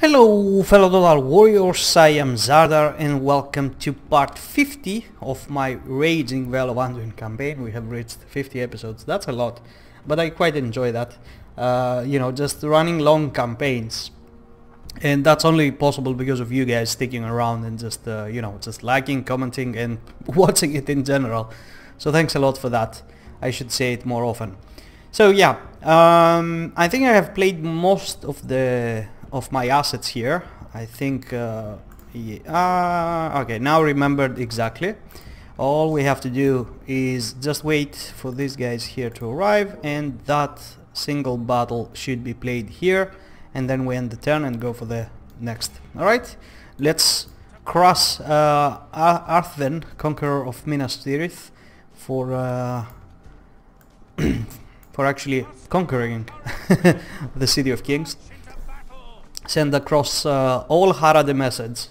Hello fellow Total Warriors, I am Zardar and welcome to part 50 of my Raging Anduin campaign. We have reached 50 episodes, that's a lot, but I quite enjoy that. Uh, you know, just running long campaigns. And that's only possible because of you guys sticking around and just, uh, you know, just liking, commenting and watching it in general. So thanks a lot for that. I should say it more often. So yeah, um, I think I have played most of the of my assets here. I think, uh, yeah, uh, okay, now remembered exactly. All we have to do is just wait for these guys here to arrive and that single battle should be played here and then we end the turn and go for the next. Alright, let's cross uh, conqueror of Minas Tirith, for uh, for actually conquering the City of Kings send across uh, all Harad messages.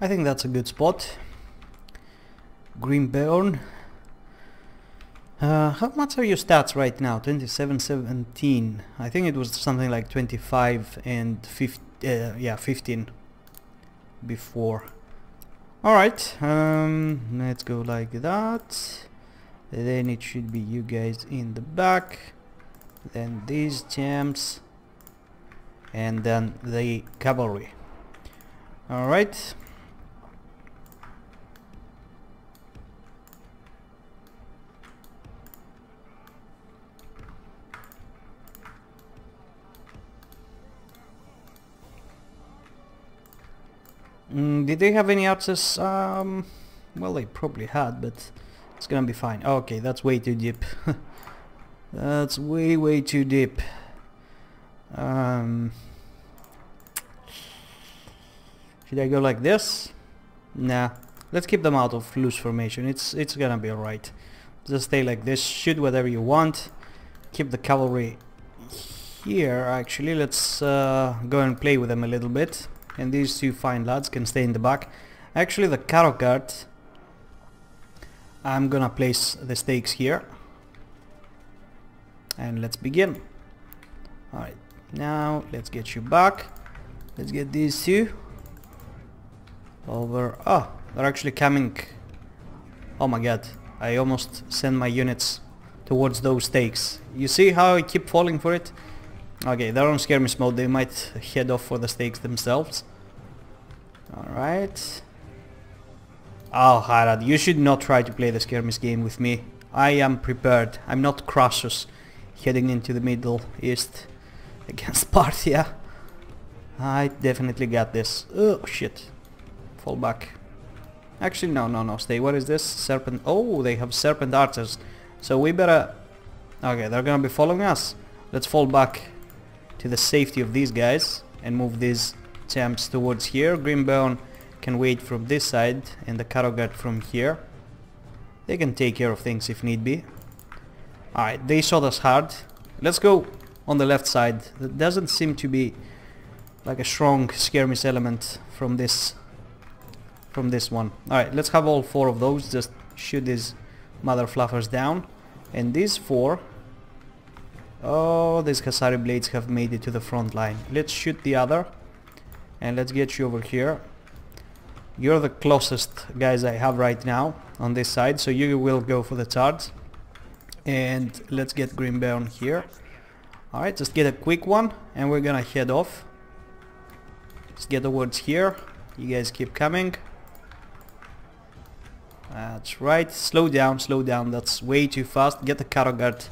I think that's a good spot. Grimbeorn uh, how much are your stats right now? 27, 17. I think it was something like 25 and 15, uh, yeah, 15 before. Alright, um, let's go like that. Then it should be you guys in the back. Then these gems. And then the cavalry. Alright. Mm, did they have any access? Um, well, they probably had, but it's gonna be fine. Okay, that's way too deep. that's way, way too deep. Um, should I go like this? Nah. Let's keep them out of loose formation. It's it's gonna be alright. Just stay like this. Shoot whatever you want. Keep the cavalry here. Actually, let's uh, go and play with them a little bit and these two fine lads can stay in the back. Actually the cattle guard, I'm gonna place the stakes here and let's begin. Alright, now let's get you back. Let's get these two over. Oh, they're actually coming. Oh my god, I almost send my units towards those stakes. You see how I keep falling for it? Okay, they're on skirmish mode, they might head off for the stakes themselves. Alright. Oh, Harad, you should not try to play the skirmish game with me. I am prepared. I'm not Crassus heading into the Middle East against Parthia. I definitely got this. Oh, shit. Fall back. Actually, no, no, no, stay. What is this? Serpent. Oh, they have serpent archers. So we better... Okay, they're gonna be following us. Let's fall back to the safety of these guys and move these champs towards here. Grimbeorn can wait from this side and the Carrock Guard from here. They can take care of things if need be. Alright, they shot us hard. Let's go on the left side. There doesn't seem to be like a strong skirmish element from this from this one. Alright, let's have all four of those. Just shoot these mother fluffers down. And these four Oh, these Khazari blades have made it to the front line. Let's shoot the other. And let's get you over here. You're the closest guys I have right now on this side, so you will go for the charge. And let's get Grimbeorn here. Alright, just get a quick one, and we're gonna head off. Let's get towards here. You guys keep coming. That's right. Slow down, slow down. That's way too fast. Get the guard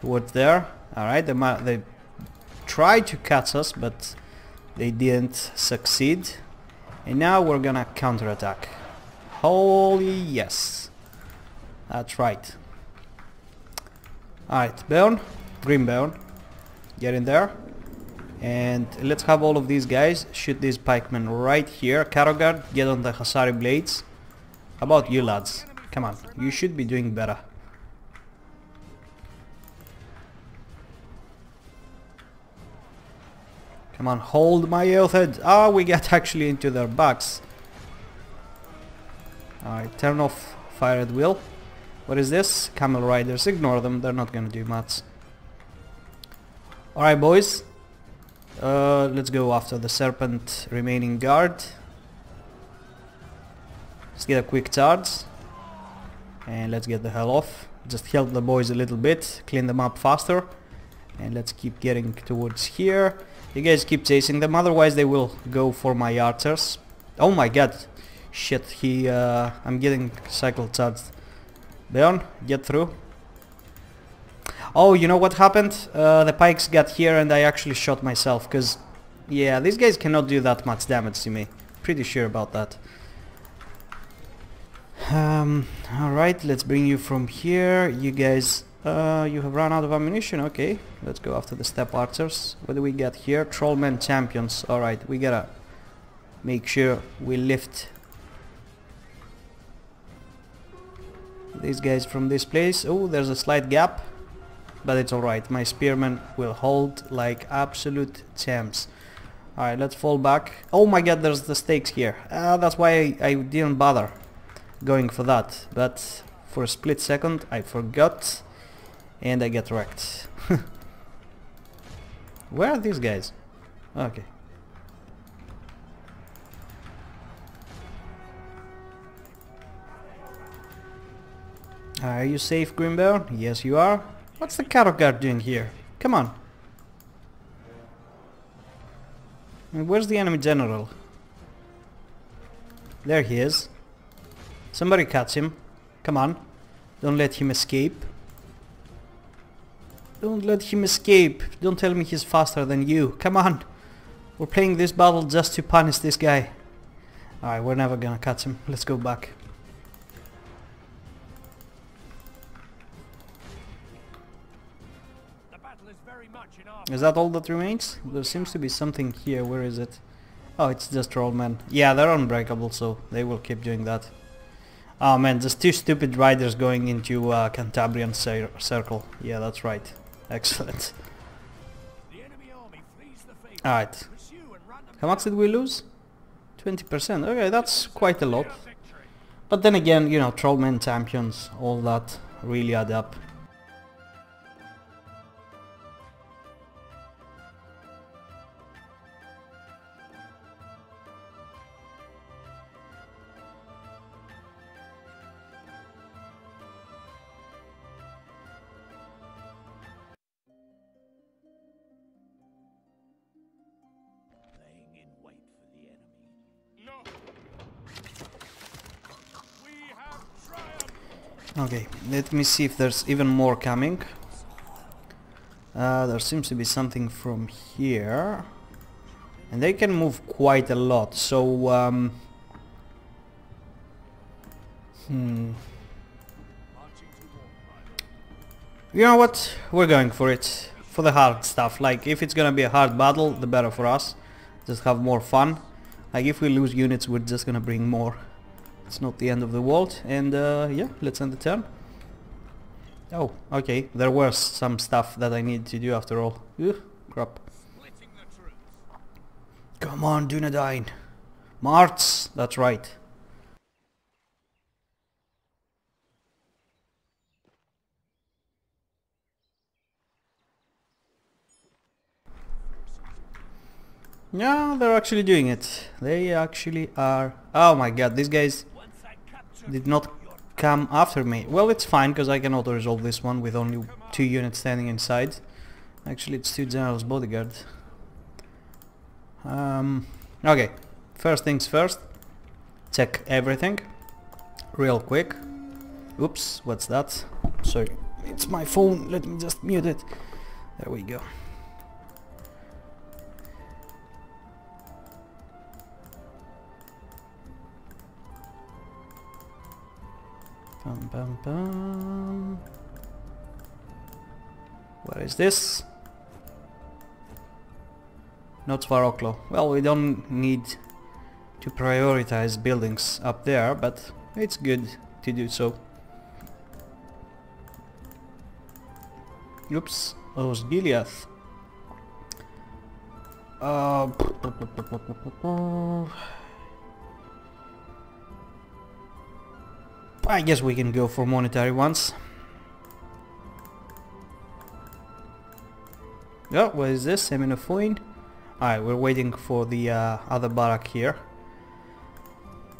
towards there. Alright, they, they tried to catch us, but they didn't succeed. And now we're gonna counterattack. Holy yes. That's right. Alright, burn. Grimbeorn. Get in there. And let's have all of these guys shoot these pikemen right here. Carrock Guard, get on the Hasari blades. How about you lads? Come on, you should be doing better. Come on, hold my head. Ah, we get actually into their backs. Alright, turn off fire at will. What is this? Camel riders. Ignore them, they're not gonna do much. Alright boys. Uh, let's go after the serpent remaining guard. Let's get a quick charge. And let's get the hell off. Just help the boys a little bit, clean them up faster. And let's keep getting towards here. You guys keep chasing them, otherwise they will go for my archers. Oh my god. Shit, he, uh, I'm getting cycle charged. Leon, get through. Oh, you know what happened? Uh, the pikes got here and I actually shot myself, because, yeah, these guys cannot do that much damage to me. Pretty sure about that. Um, alright, let's bring you from here. You guys uh, you have run out of ammunition, okay. Let's go after the steppe archers. What do we get here? Trollmen champions. Alright, we gotta make sure we lift these guys from this place. Oh, there's a slight gap. But it's alright. My spearmen will hold like absolute champs. Alright, let's fall back. Oh my god, there's the stakes here. Uh, that's why I, I didn't bother going for that. But for a split second, I forgot and I get wrecked. Where are these guys? Okay. Are you safe, Grimbeorn? Yes, you are. What's the cattle guard doing here? Come on. Where's the enemy general? There he is. Somebody catch him. Come on. Don't let him escape. Don't let him escape. Don't tell me he's faster than you. Come on. We're playing this battle just to punish this guy. Alright, we're never gonna catch him. Let's go back. Is, is that all that remains? There seems to be something here. Where is it? Oh, it's just trollmen. Yeah, they're unbreakable, so they will keep doing that. Oh man, just two stupid riders going into uh, Cantabrian circle. Yeah, that's right. Excellent. Alright. How much did we lose? 20%. Okay, that's quite a lot. But then again, you know, Trollmen champions, all that really add up. Okay, let me see if there's even more coming. Uh, there seems to be something from here. And they can move quite a lot, so... Um, hmm... You know what? We're going for it. For the hard stuff. Like, if it's gonna be a hard battle, the better for us. Just have more fun. Like, if we lose units, we're just gonna bring more. It's not the end of the world. And uh, yeah, let's end the turn. Oh, okay. There was some stuff that I need to do after all. Ugh, crap. Come on, Dunedain. Marts, that's right. Yeah, they're actually doing it. They actually are... Oh my god, these guys did not come after me. Well, it's fine, because I can auto-resolve this one with only two units standing inside. Actually, it's two generals bodyguard. Um, okay, first things first. Check everything. Real quick. Oops, what's that? Sorry, it's my phone. Let me just mute it. There we go. Bum, bum, bum. What is this? Not Svaroklo. Well, we don't need to prioritize buildings up there, but it's good to do so. Oops, Osgiliath. Uh, I guess we can go for monetary ones. Oh, what is this? Seminofoin? Alright, we're waiting for the uh, other barrack here.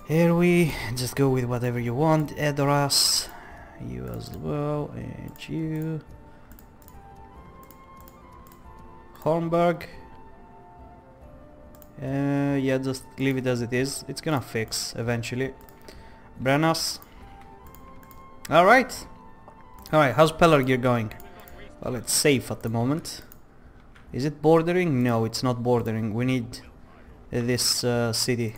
Here we just go with whatever you want. Edoras, you as well, and you. Hornburg. Uh, yeah, just leave it as it is. It's gonna fix eventually. Brennas. Alright. Alright, how's Pelargir going? Well, it's safe at the moment. Is it bordering? No, it's not bordering. We need this uh, city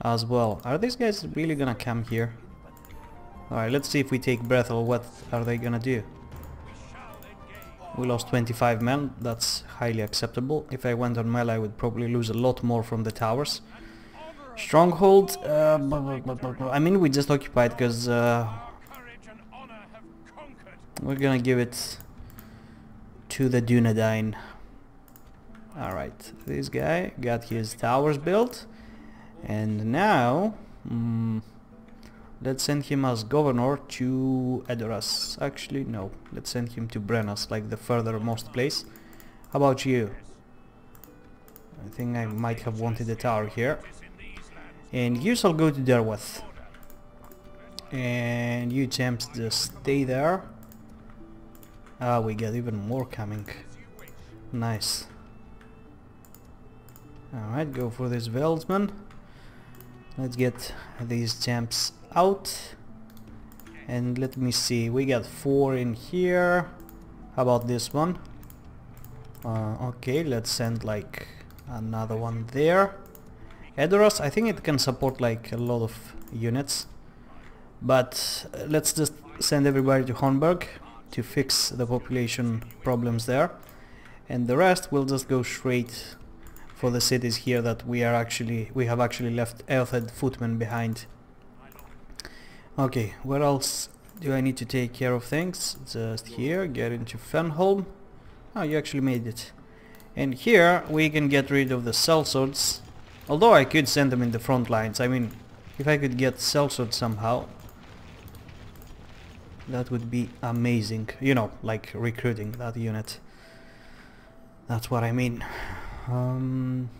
as well. Are these guys really gonna come here? Alright, let's see if we take Brethel, what are they gonna do? We lost 25 men, that's highly acceptable. If I went on melee I would probably lose a lot more from the towers. Stronghold, uh, I mean we just occupied because uh, we're gonna give it to the Dunedain. Alright, this guy got his towers built. And now, mm, let's send him as governor to Edoras. Actually, no, let's send him to Brennas, like the furthermost place. How about you? I think I might have wanted a tower here. And you shall go to Derweth. And you champs just stay there. Ah, we get even more coming. Nice. Alright, go for this Veldsman. Let's get these champs out. And let me see, we got four in here. How about this one? Uh, okay, let's send like another one there. Edoras, I think it can support like a lot of units. But uh, let's just send everybody to Hornburg to fix the population problems there. And the rest will just go straight for the cities here that we are actually we have actually left Earthed footmen behind. Okay where else do I need to take care of things? Just here get into Fenholm oh you actually made it. And here we can get rid of the sellswords although I could send them in the front lines. I mean if I could get sellswords somehow that would be amazing. You know, like recruiting that unit. That's what I mean. Um,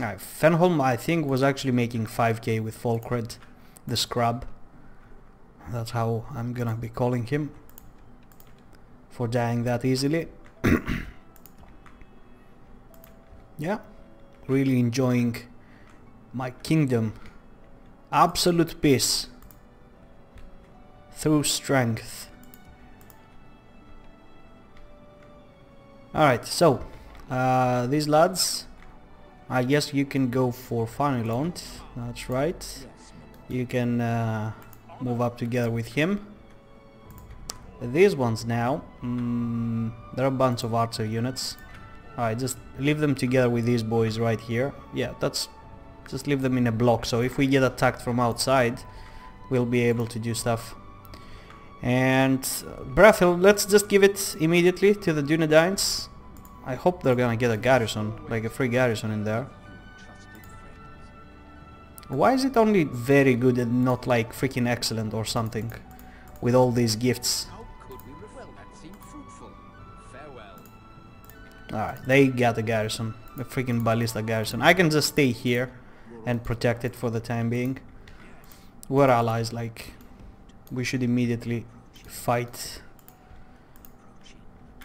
uh, Fenholm, I think, was actually making 5k with Folkred, the scrub. That's how I'm gonna be calling him. For dying that easily. yeah, really enjoying my kingdom. Absolute peace through strength. Alright, so uh, these lads, I guess you can go for final Farnilond, that's right. You can uh, move up together with him. These ones now, mm, there are a bunch of archer units. Alright, just leave them together with these boys right here. Yeah, that's just leave them in a block, so if we get attacked from outside, we'll be able to do stuff. And uh, Brathil, let's just give it immediately to the Dunedains. I hope they're gonna get a garrison, like a free garrison in there. Why is it only very good and not like freaking excellent or something? With all these gifts. Alright, they got a garrison. A freaking ballista garrison. I can just stay here and protect it for the time being. We're allies, like we should immediately fight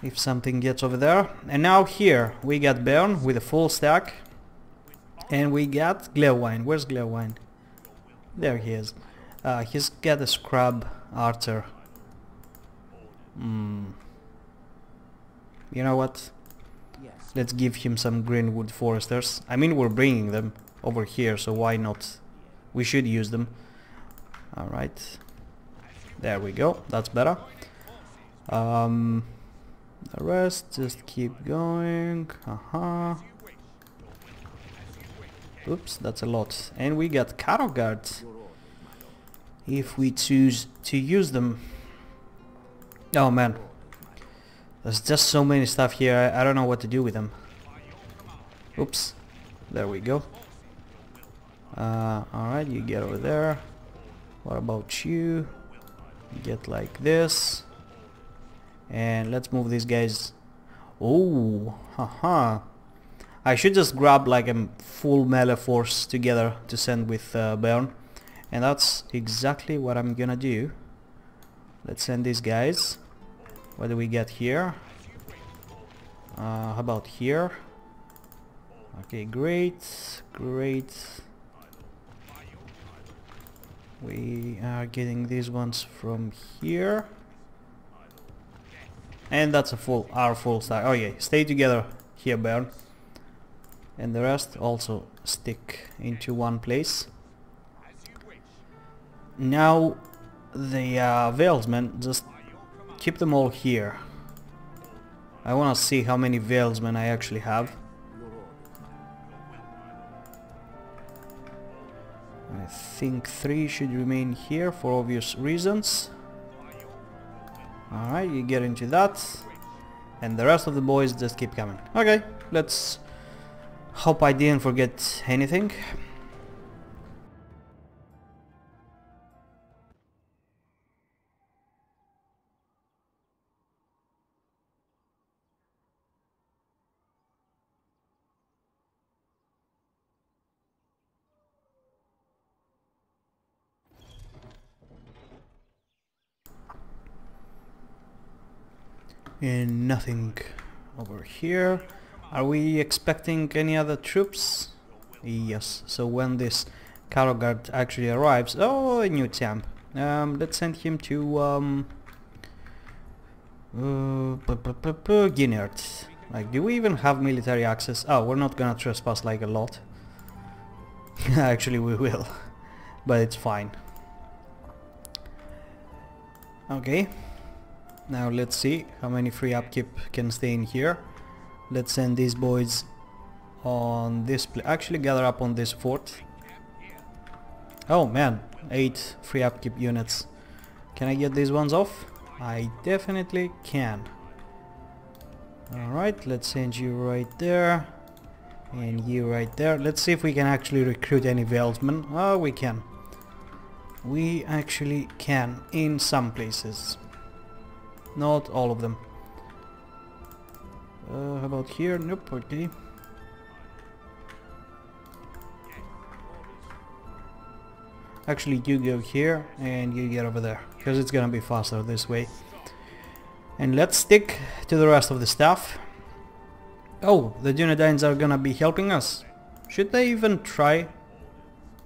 if something gets over there. And now here we got Beorn with a full stack and we got Glewine. Where's Glewine? There he is. Uh, he's got a scrub archer. Mm. You know what? Let's give him some Greenwood Foresters. I mean we're bringing them over here so why not? We should use them. Alright. There we go, that's better. Um, the rest, just keep going. Haha. Oops, that's a lot. And we got cattle guards. If we choose to use them. Oh man. There's just so many stuff here, I, I don't know what to do with them. Oops. There we go. Uh, Alright, you get over there. What about you? Get like this. And let's move these guys. Oh, haha. I should just grab like a full melee force together to send with uh, Beorn. And that's exactly what I'm gonna do. Let's send these guys. What do we get here? Uh, how about here? Okay, great, great. We are getting these ones from here. And that's a full, our full stack. Oh yeah, stay together here, Baron. And the rest also stick into one place. Now, the uh, Valesmen, just keep them all here. I wanna see how many Valesmen I actually have. I think three should remain here for obvious reasons. Alright, you get into that. And the rest of the boys just keep coming. Okay, let's hope I didn't forget anything. And nothing over here. Are we expecting any other troops? Yes. So when this Guard actually arrives oh a new champ. Um, let's send him to um, uh, Ginyard like do we even have military access? Oh we're not gonna trespass like a lot. Actually we will but it's fine. Okay now let's see how many free upkeep can stay in here. Let's send these boys on this actually gather up on this fort. Oh man, 8 free upkeep units. Can I get these ones off? I definitely can. Alright, let's send you right there. And you right there. Let's see if we can actually recruit any Valesmen. Oh, we can. We actually can in some places. Not all of them. Uh, how about here? Nope, okay. Actually, you go here and you get over there because it's gonna be faster this way. And let's stick to the rest of the stuff. Oh, the Dunedains are gonna be helping us. Should they even try?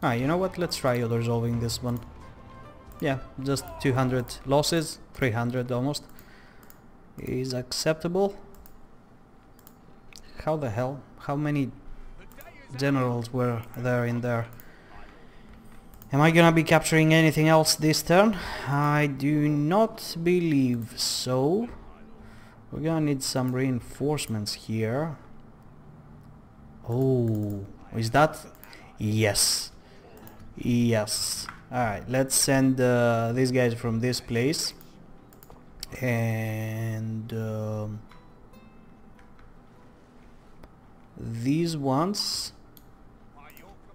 Ah, you know what? Let's try resolving this one. Yeah, just 200 losses, 300 almost is acceptable. How the hell? How many generals were there in there? Am I gonna be capturing anything else this turn? I do not believe so. We're gonna need some reinforcements here. Oh, is that? Yes. Yes. Alright, let's send uh, these guys from this place and um, these ones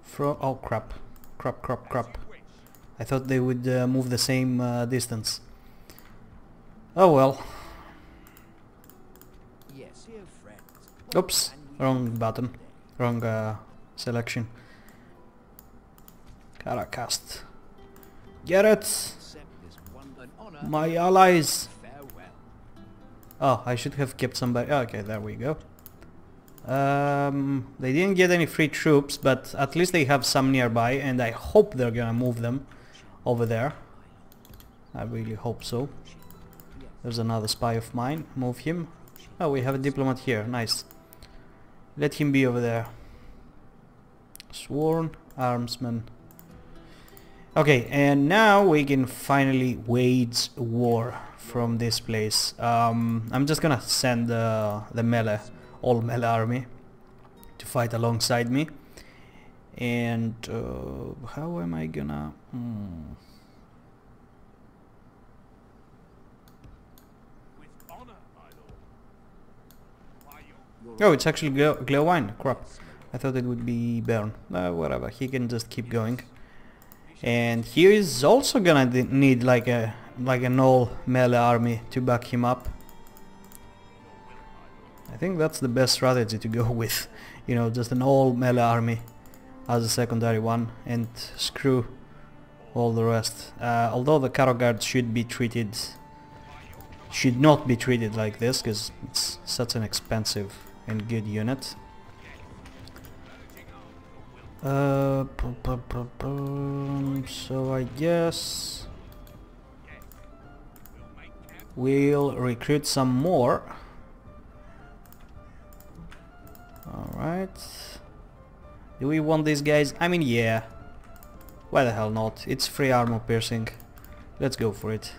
from oh crap. Crap crap crap. I thought they would uh, move the same uh, distance. Oh well. Oops. Wrong button. Wrong uh, selection. Caracast. Get it my allies Oh, I should have kept somebody. Okay, there we go. Um, they didn't get any free troops, but at least they have some nearby, and I hope they're gonna move them over there. I really hope so. There's another spy of mine. Move him. Oh, we have a diplomat here. Nice. Let him be over there. Sworn armsman. Okay, and now we can finally wage war from this place. Um, I'm just gonna send uh, the melee, all melee army to fight alongside me. And uh, how am I gonna... Hmm. Oh, it's actually glow, glow wine. Crap. I thought it would be Beorn. Uh, whatever. He can just keep going. And he is also gonna need like a like an all melee army to back him up. I think that's the best strategy to go with. You know, just an all melee army as a secondary one and screw all the rest. Uh, although the Carrock Guard should be treated should not be treated like this because it's such an expensive and good unit. Uh, so I guess we'll recruit some more. Alright. Do we want these guys? I mean, yeah. Why the hell not? It's free armor piercing. Let's go for it.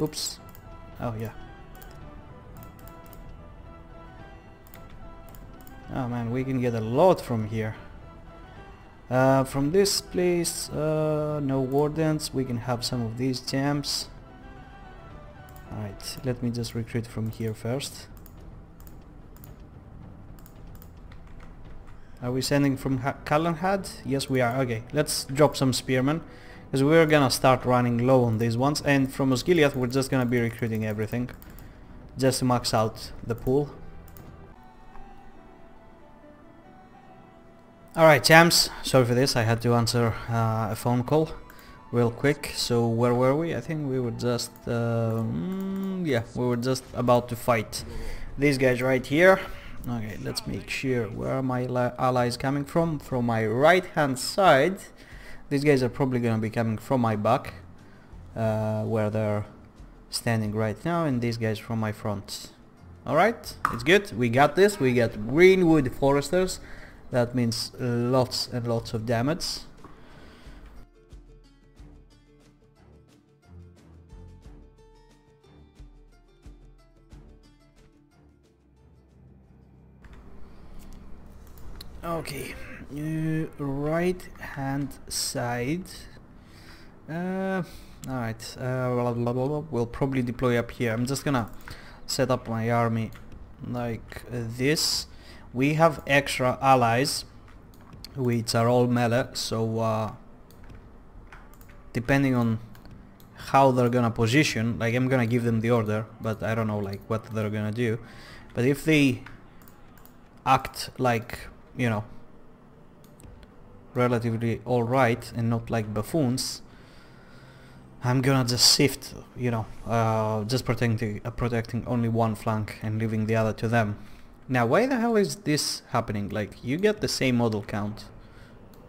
Oops. Oh, yeah. Oh man, we can get a lot from here. Uh, from this place, uh, no wardens, we can have some of these gems. Alright, let me just recruit from here first. Are we sending from ha? Yes we are, okay. Let's drop some spearmen. Because we're gonna start running low on these ones. And from Osgiliath we're just gonna be recruiting everything. Just to max out the pool. Alright champs, sorry for this, I had to answer uh, a phone call real quick. So where were we? I think we were just, mm, yeah, we were just about to fight these guys right here. Okay, let's make sure where are my allies coming from? From my right hand side. These guys are probably gonna be coming from my back, uh, where they're standing right now, and these guys from my front. Alright, it's good, we got this, we got Greenwood Foresters that means lots and lots of damage. Okay, uh, right hand side. Uh, Alright, uh, we'll probably deploy up here. I'm just gonna set up my army like this we have extra allies which are all melee so uh, depending on how they're gonna position like I'm gonna give them the order but I don't know like what they're gonna do. But if they act like you know relatively alright and not like buffoons I'm gonna just shift you know uh, just protecting uh, protecting only one flank and leaving the other to them now, why the hell is this happening? Like, you get the same model count.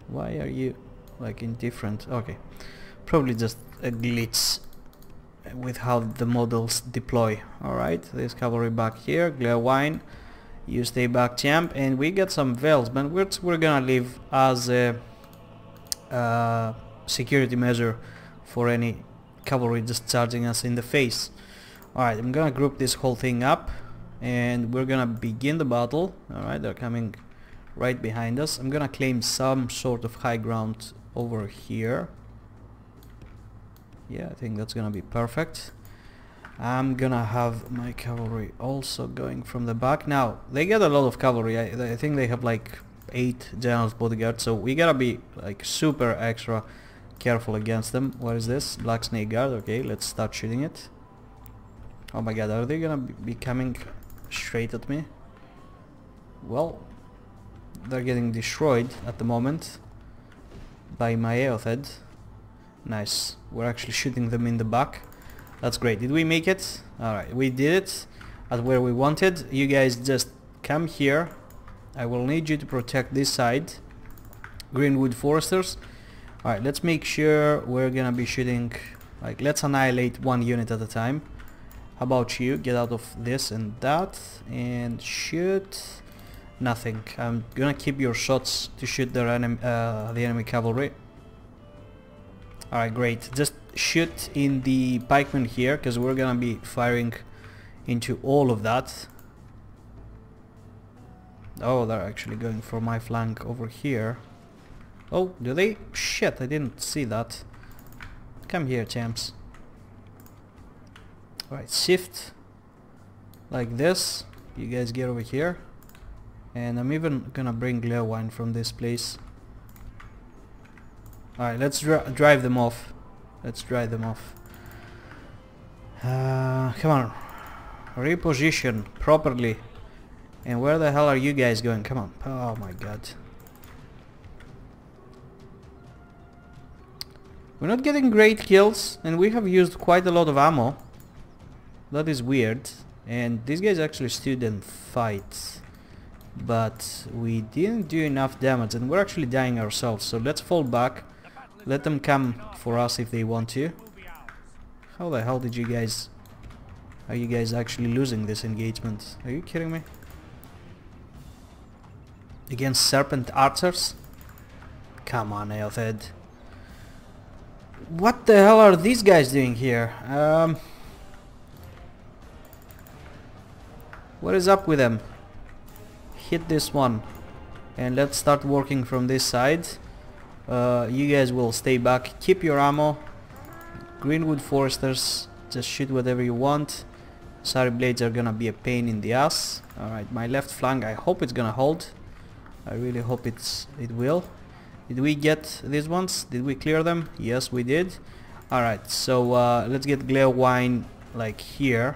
Why are you, like, indifferent? Okay. Probably just a glitch with how the models deploy. Alright, this cavalry back here, Glare wine. You stay back, champ, and we get some Vels, but we're, we're gonna leave as a uh, security measure for any cavalry just charging us in the face. Alright, I'm gonna group this whole thing up and we're gonna begin the battle. Alright they're coming right behind us. I'm gonna claim some sort of high ground over here. Yeah I think that's gonna be perfect. I'm gonna have my cavalry also going from the back. Now they get a lot of cavalry. I, I think they have like eight generals bodyguards so we gotta be like super extra careful against them. What is this? Black snake guard. Okay let's start shooting it. Oh my god are they gonna be coming straight at me. Well, they're getting destroyed at the moment by my Eothed. Nice. We're actually shooting them in the back. That's great. Did we make it? Alright, we did it at where we wanted. You guys just come here. I will need you to protect this side. Greenwood Foresters. Alright, let's make sure we're gonna be shooting... Like, let's annihilate one unit at a time. How about you? Get out of this and that and shoot nothing. I'm gonna keep your shots to shoot the, enemy, uh, the enemy cavalry. Alright, great. Just shoot in the pikemen here because we're gonna be firing into all of that. Oh, they're actually going for my flank over here. Oh, do they? Shit, I didn't see that. Come here, champs. Right, shift. like this. You guys get over here. And I'm even gonna bring glare wine from this place. Alright, let's dri drive them off. Let's drive them off. Uh, come on. Reposition properly. And where the hell are you guys going? Come on. Oh my god. We're not getting great kills and we have used quite a lot of ammo. That is weird. And these guys actually stood and fight. But we didn't do enough damage and we're actually dying ourselves. So let's fall back. Let them come for us if they want to. How the hell did you guys... Are you guys actually losing this engagement? Are you kidding me? Against Serpent Archers? Come on, Eothed what the hell are these guys doing here? Um, what is up with them? Hit this one. And let's start working from this side. Uh, you guys will stay back. Keep your ammo. Greenwood Foresters, just shoot whatever you want. Sorry blades are gonna be a pain in the ass. Alright, my left flank, I hope it's gonna hold. I really hope it's it will. Did we get these ones? Did we clear them? Yes, we did. Alright, so uh, let's get Glare Wine like here.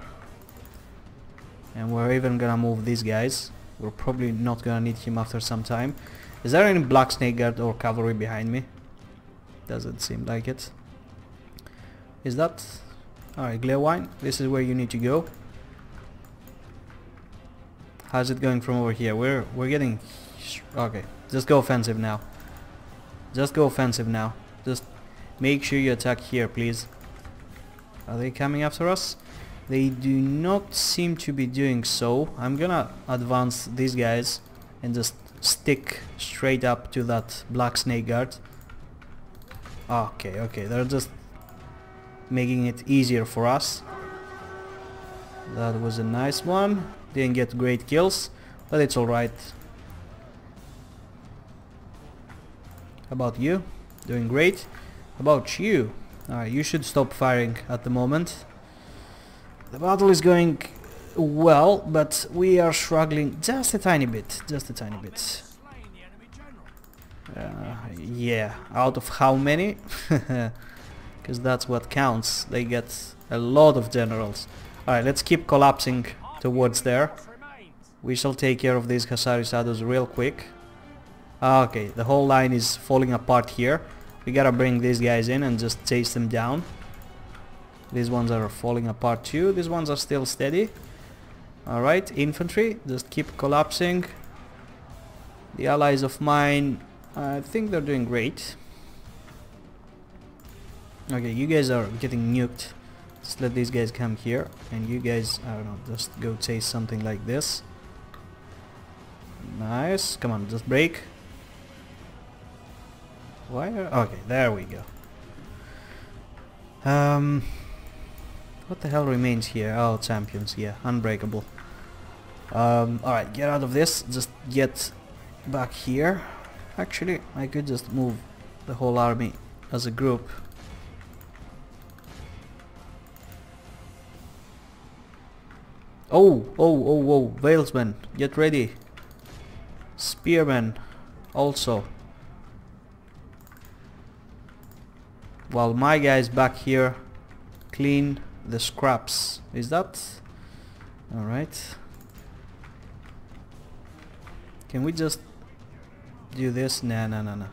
And we're even gonna move these guys. We're probably not gonna need him after some time. Is there any Black Snake Guard or cavalry behind me? Doesn't seem like it. Is that... Alright, Glare Wine, this is where you need to go. How's it going from over here? We're, we're getting... Okay, just go offensive now. Just go offensive now. Just make sure you attack here, please. Are they coming after us? They do not seem to be doing so. I'm gonna advance these guys and just stick straight up to that black snake guard. Ah, okay, okay, they're just making it easier for us. That was a nice one. Didn't get great kills, but it's alright. about you? Doing great. about you? Alright, you should stop firing at the moment. The battle is going well, but we are struggling just a tiny bit. Just a tiny bit. Uh, yeah, out of how many? Because that's what counts. They get a lot of generals. Alright, let's keep collapsing towards there. We shall take care of these Hasari Sados real quick. Okay, the whole line is falling apart here. We gotta bring these guys in and just chase them down. These ones are falling apart too. These ones are still steady. Alright, infantry, just keep collapsing. The allies of mine, I think they're doing great. Okay, you guys are getting nuked. Just let these guys come here. And you guys, I don't know, just go chase something like this. Nice. Come on, just break. Why are... Okay, there we go. Um, what the hell remains here? Oh, champions, yeah, unbreakable. Um, alright, get out of this, just get back here. Actually, I could just move the whole army as a group. Oh, oh, oh, oh, Valesmen, get ready. Spearmen, also. while my guys back here clean the scraps. Is that? Alright can we just do this? Nah nah nah nah.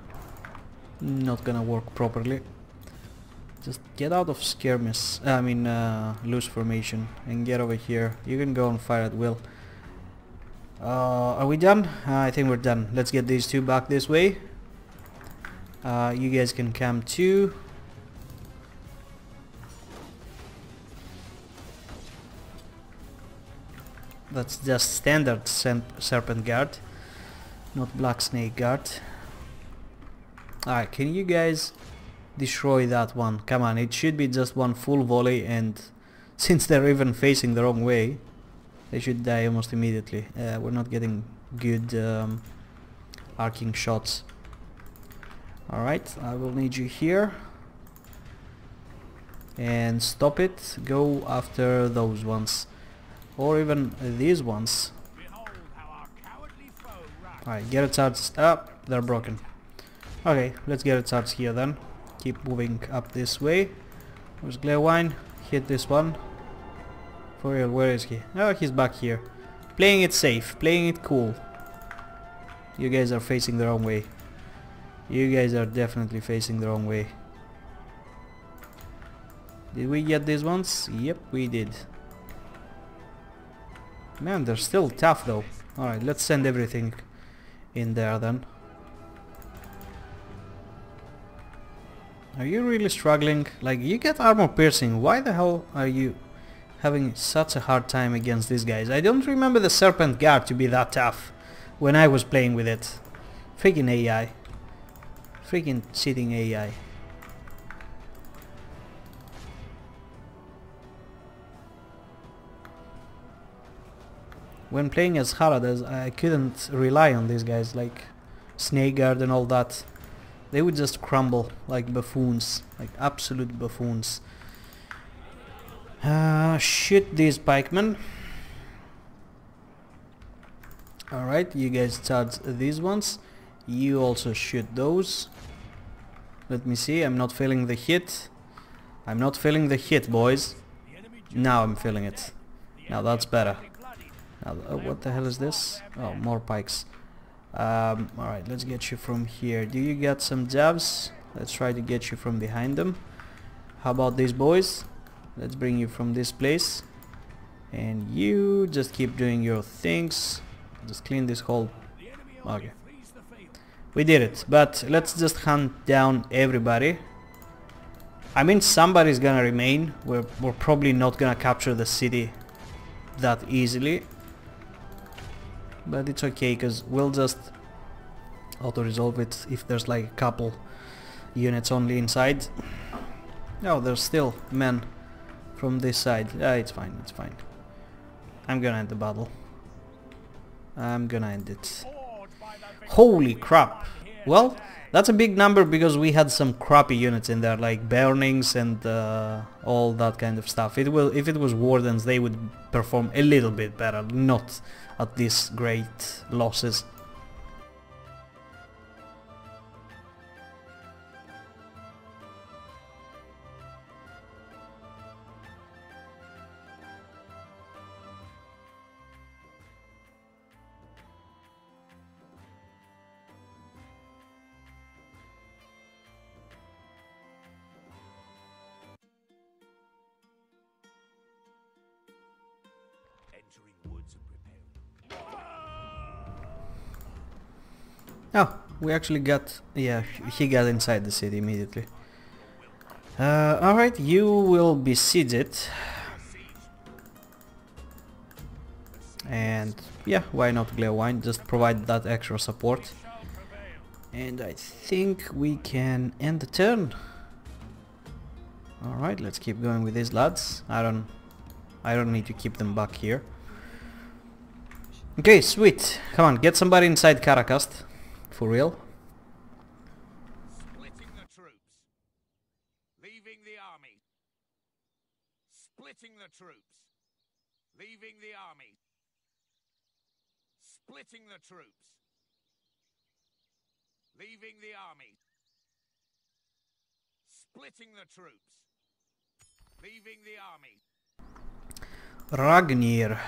Not gonna work properly. Just get out of skirmish I mean uh, loose formation and get over here. You can go and fire at will. Uh, are we done? Uh, I think we're done. Let's get these two back this way. Uh, you guys can come too That's just standard Serpent Guard, not Black Snake Guard. Alright, can you guys destroy that one? Come on, it should be just one full volley and since they're even facing the wrong way, they should die almost immediately. Uh, we're not getting good um, arcing shots. Alright, I will need you here. And stop it, go after those ones. Or even these ones. Alright, get it charged ah, up. They're broken. Okay, let's get it charged here then. Keep moving up this way. Where's Glewine? Hit this one. For real, where is he? Oh, he's back here. Playing it safe, playing it cool. You guys are facing the wrong way. You guys are definitely facing the wrong way. Did we get these ones? Yep, we did. Man, they're still tough though. Alright, let's send everything in there then. Are you really struggling? Like, you get armor piercing, why the hell are you having such a hard time against these guys? I don't remember the Serpent Guard to be that tough when I was playing with it. Freaking AI. Freaking cheating AI. When playing as Haradas, I couldn't rely on these guys, like Snake Guard and all that. They would just crumble like buffoons, like absolute buffoons. Uh, shoot these pikemen. Alright, you guys charge these ones. You also shoot those. Let me see, I'm not feeling the hit. I'm not feeling the hit, boys. Now I'm feeling it. Now that's better. Now, uh, what the hell is this? Oh, more pikes. Um, Alright, let's get you from here. Do you get some jabs? Let's try to get you from behind them. How about these boys? Let's bring you from this place. And you just keep doing your things. Just clean this whole... Okay. We did it, but let's just hunt down everybody. I mean, somebody's gonna remain. We're, we're probably not gonna capture the city that easily but it's okay because we'll just auto-resolve it if there's like a couple units only inside. Oh, there's still men from this side. Yeah, it's fine, it's fine. I'm gonna end the battle. I'm gonna end it. Holy crap! Well, that's a big number because we had some crappy units in there, like Beornings and uh, all that kind of stuff. It will, if it was wardens, they would perform a little bit better, not at these great losses. Oh, we actually got... Yeah, he got inside the city immediately. Uh, Alright, you will be seated. And yeah, why not Glewine? Just provide that extra support. And I think we can end the turn. Alright, let's keep going with these lads. I don't I don't need to keep them back here. Okay, sweet. Come on, get somebody inside Karakast. For real? Splitting the troops. Leaving the army. Splitting the troops. Leaving the army. Splitting the troops. Leaving the army. Splitting the troops. Leaving the army. Ragnir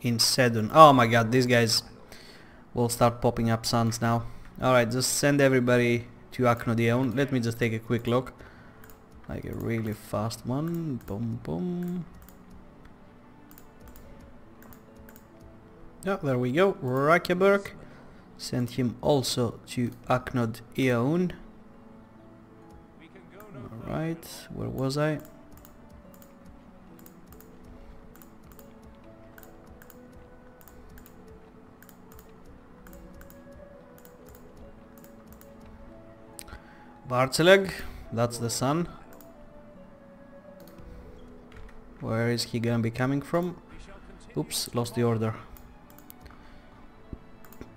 in Sedun. Oh my god, these guys will start popping up sons now. Alright, just send everybody to Aknodion. Let me just take a quick look. Like a really fast one. Boom, boom. Yeah, there we go. Rakeberg. Send him also to Aknod Eon. Alright, where was I? Bartzeleg, that's the son. Where is he gonna be coming from? Oops, lost the order.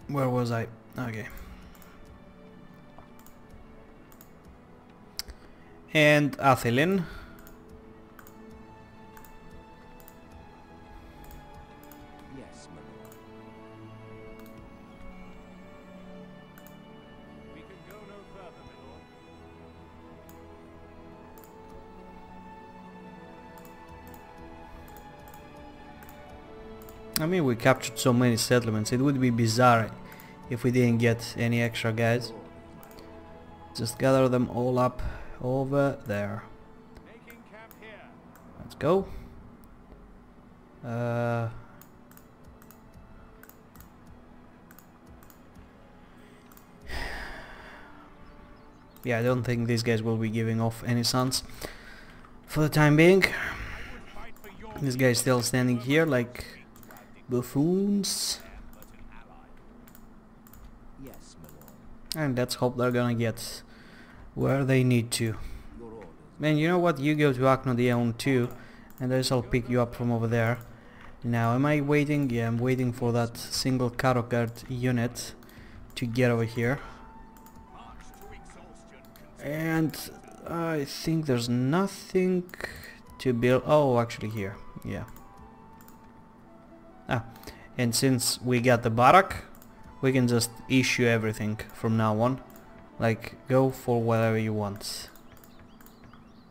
Where was I? Okay. And Athelin. We captured so many settlements. It would be bizarre if we didn't get any extra guys. Just gather them all up over there. Let's go. Uh, yeah, I don't think these guys will be giving off any sons for the time being. This guy is still standing here like buffoons. Yes. And let's hope they're gonna get where they need to. Man, you know what? You go to Aknodion too, and I will pick you up from over there. Now, am I waiting? Yeah, I'm waiting for that single Carrock Guard unit to get over here. march to exhaustion. And I think there's nothing to build. Oh, actually here. Yeah. Ah, and since we got the barrack, we can just issue everything from now on. Like, go for whatever you want.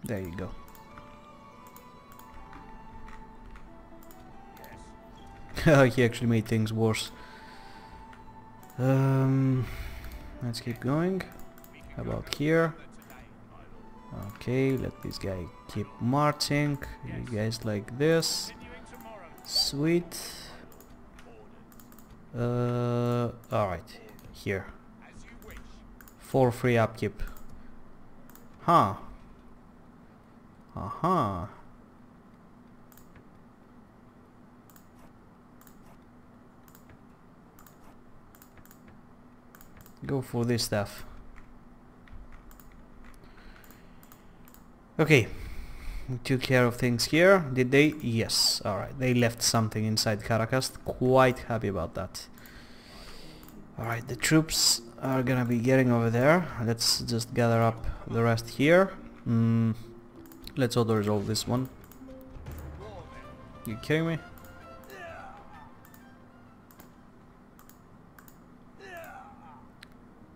There you go. he actually made things worse. Um, let's keep going. About here? Okay, let this guy keep marching. You guys like this. Sweet. Uh, alright, here. For free upkeep. Huh. Uh-huh. Go for this stuff. Okay. Took care of things here. Did they? Yes. Alright. They left something inside Caracas. Quite happy about that. Alright, the troops are gonna be getting over there. Let's just gather up the rest here. Mm, let's auto-resolve this one. You kidding me?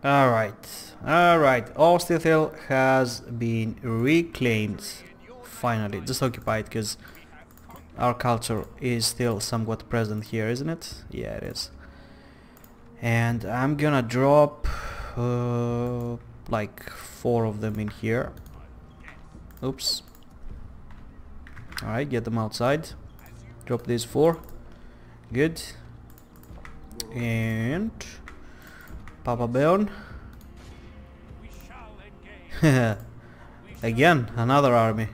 Alright, alright. Ostithil has been reclaimed. Finally, just occupied because our culture is still somewhat present here, isn't it? Yeah, it is. And I'm gonna drop uh, like four of them in here. Oops. Alright, get them outside. Drop these four. Good. And Papa Beorn. Again, another army.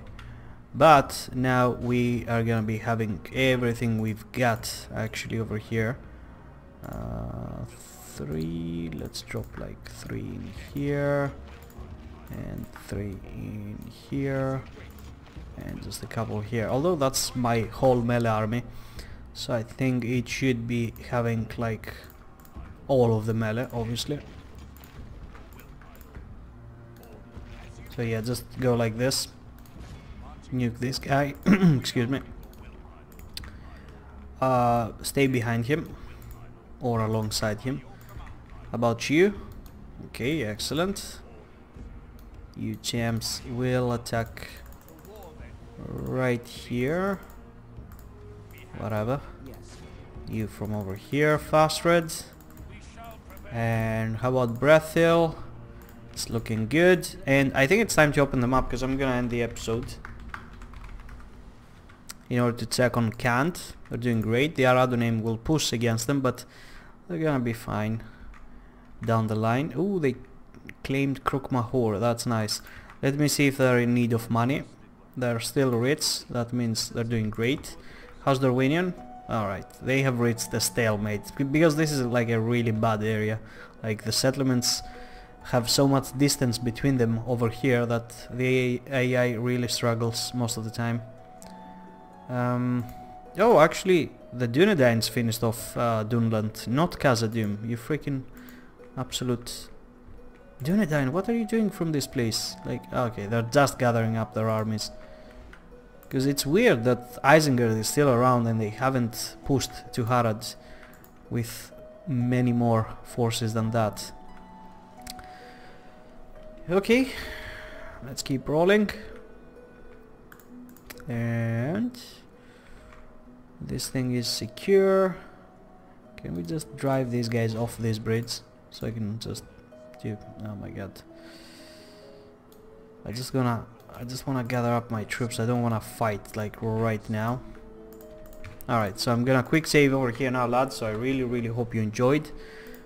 But now we are gonna be having everything we've got actually over here. Uh, three, let's drop like three in here. And three in here. And just a couple here. Although that's my whole melee army. So I think it should be having like all of the melee, obviously. So yeah, just go like this. Nuke this guy. Excuse me. Uh, stay behind him or alongside him. About you? Okay, excellent. You champs will attack right here. Whatever. You from over here, fast red. And how about Breath hill It's looking good. And I think it's time to open them up because I'm gonna end the episode. In order to check on Khand. They're doing great. The Arado name will push against them, but they're gonna be fine down the line. Ooh, they claimed Krukmahor. That's nice. Let me see if they're in need of money. They're still rich. That means they're doing great. How's Dorwinion? Alright, they have reached a stalemate. Because this is like a really bad area. Like the settlements have so much distance between them over here that the AI really struggles most of the time. Um, oh, actually, the Dunedains finished off uh, Dunland, not Khazad-dûm. You freaking absolute... Dunedain, what are you doing from this place? Like, okay, they're just gathering up their armies. Because it's weird that Isengard is still around and they haven't pushed to Harad with many more forces than that. Okay, let's keep rolling. And this thing is secure. Can we just drive these guys off this bridge so I can just do oh my god. I just gonna I just wanna gather up my troops. I don't wanna fight like right now. Alright, so I'm gonna quick save over here now lads, so I really really hope you enjoyed.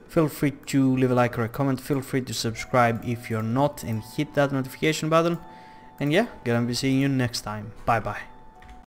Feel free to leave a like or a comment, feel free to subscribe if you're not and hit that notification button. And yeah, gonna be seeing you next time. Bye bye.